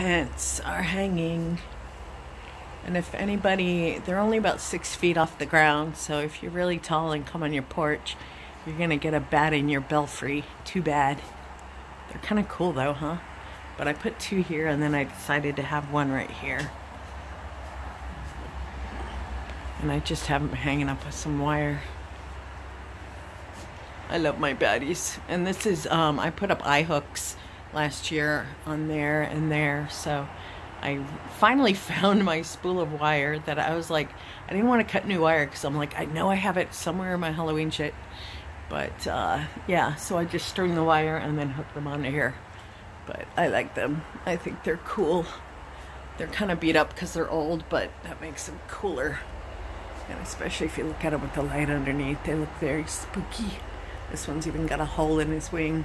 tents are hanging. And if anybody, they're only about six feet off the ground, so if you're really tall and come on your porch, you're gonna get a bat in your belfry. Too bad. They're kind of cool though, huh? But I put two here and then I decided to have one right here. And I just have them hanging up with some wire. I love my baddies. And this is, um, I put up eye hooks last year on there and there. So I finally found my spool of wire that I was like, I didn't want to cut new wire because I'm like, I know I have it somewhere in my Halloween shit. But uh, yeah, so I just string the wire and then hook them onto here. But I like them. I think they're cool. They're kind of beat up because they're old, but that makes them cooler. And especially if you look at them with the light underneath, they look very spooky. This one's even got a hole in his wing.